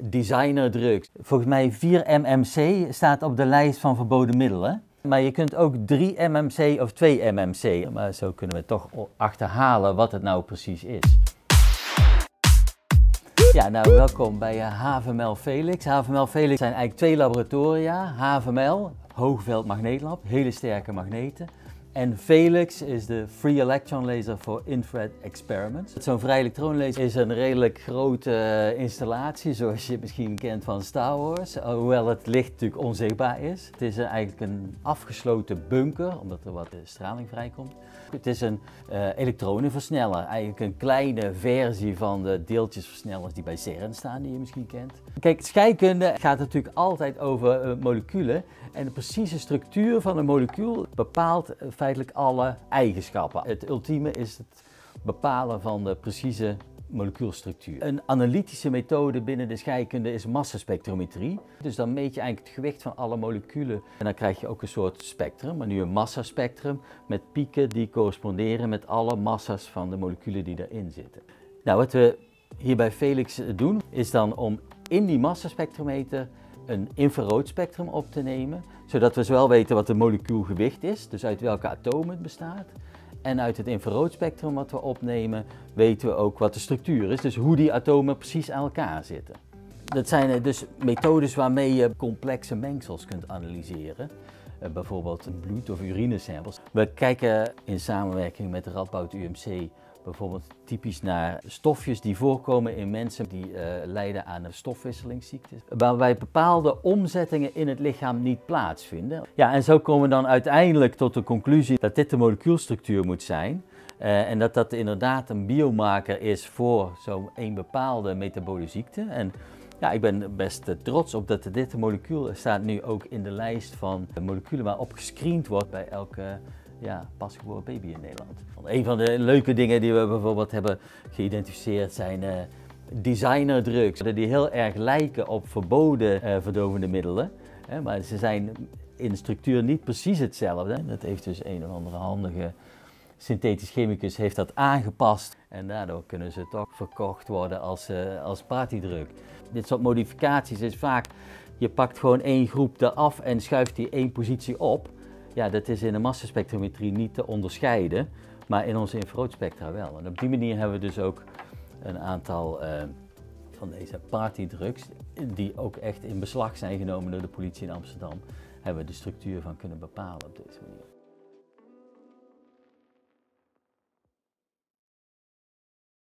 designerdrugs. Volgens mij 4 MMC staat op de lijst van verboden middelen. Maar je kunt ook 3 MMC of 2 MMC. Maar zo kunnen we toch achterhalen wat het nou precies is. Ja, nou welkom bij HVML Felix. HVML Felix zijn eigenlijk twee laboratoria. HVML, Hoogveld Magneetlab, hele sterke magneten. En Felix is de Free Electron Laser for Infrared Experiments. Zo'n vrij elektronenlaser is een redelijk grote eh, installatie, zoals je misschien kent van Star Wars. Hoewel het licht natuurlijk onzichtbaar is. Het is eigenlijk een afgesloten bunker, omdat er wat straling vrijkomt. Het is een elektronenversneller, eigenlijk een kleine versie van de deeltjesversnellers die bij CERN staan, die je misschien kent. Kijk, scheikunde gaat natuurlijk altijd over moleculen en de precieze structuur van een molecuul bepaalt alle eigenschappen. Het ultieme is het bepalen van de precieze molecuulstructuur. Een analytische methode binnen de scheikunde is massaspectrometrie. Dus dan meet je eigenlijk het gewicht van alle moleculen en dan krijg je ook een soort spectrum, maar nu een massaspectrum met pieken die corresponderen met alle massa's van de moleculen die erin zitten. Nou, wat we hier bij Felix doen is dan om in die massaspectrometer een infraroodspectrum op te nemen, zodat we zowel weten wat de molecuulgewicht is, dus uit welke atomen het bestaat, en uit het infraroodspectrum wat we opnemen weten we ook wat de structuur is, dus hoe die atomen precies aan elkaar zitten. Dat zijn dus methodes waarmee je complexe mengsels kunt analyseren. Eh, bijvoorbeeld bloed- of urinesamples. We kijken in samenwerking met de Radboud UMC bijvoorbeeld typisch naar stofjes die voorkomen in mensen die uh, lijden aan een stofwisselingsziekte. Waarbij bepaalde omzettingen in het lichaam niet plaatsvinden. Ja, en zo komen we dan uiteindelijk tot de conclusie dat dit de molecuulstructuur moet zijn. En dat dat inderdaad een biomarker is voor zo'n een bepaalde metabole ziekte. En ja, ik ben best trots op dat dit molecuul staat nu ook in de lijst van moleculen waarop gescreend wordt bij elke ja, pasgeboren baby in Nederland. Een van de leuke dingen die we bijvoorbeeld hebben geïdentificeerd zijn uh, designerdrugs. Die heel erg lijken op verboden uh, verdovende middelen. Hè, maar ze zijn in structuur niet precies hetzelfde. Dat heeft dus een of andere handige synthetisch chemicus heeft dat aangepast. En daardoor kunnen ze toch verkocht worden als, uh, als partydrug. Dit soort modificaties is vaak, je pakt gewoon één groep eraf en schuift die één positie op. Ja, dat is in de massaspectrometrie niet te onderscheiden, maar in onze infraroodspectra wel. En op die manier hebben we dus ook een aantal uh, van deze partydrugs, die ook echt in beslag zijn genomen door de politie in Amsterdam, hebben we de structuur van kunnen bepalen op deze manier.